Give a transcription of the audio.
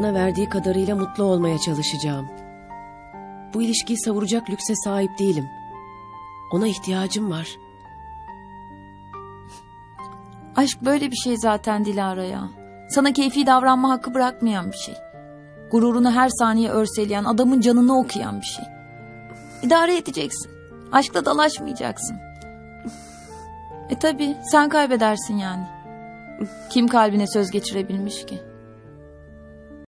bana verdiği kadarıyla mutlu olmaya çalışacağım. Bu ilişkiyi savuracak lükse sahip değilim. Ona ihtiyacım var. Aşk böyle bir şey zaten Dilara ya. Sana keyfi davranma hakkı bırakmayan bir şey. Gururunu her saniye örseleyen, adamın canını okuyan bir şey. İdare edeceksin. Aşkla dalaşmayacaksın. E tabi sen kaybedersin yani. Kim kalbine söz geçirebilmiş ki?